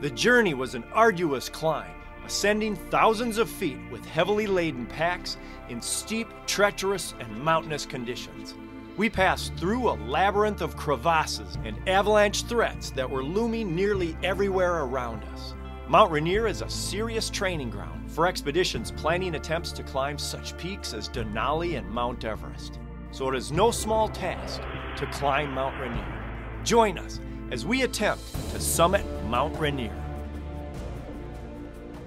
The journey was an arduous climb, ascending thousands of feet with heavily laden packs in steep, treacherous, and mountainous conditions. We passed through a labyrinth of crevasses and avalanche threats that were looming nearly everywhere around us. Mount Rainier is a serious training ground for expeditions planning attempts to climb such peaks as Denali and Mount Everest. So it is no small task to climb Mount Rainier. Join us as we attempt to summit Mount Rainier.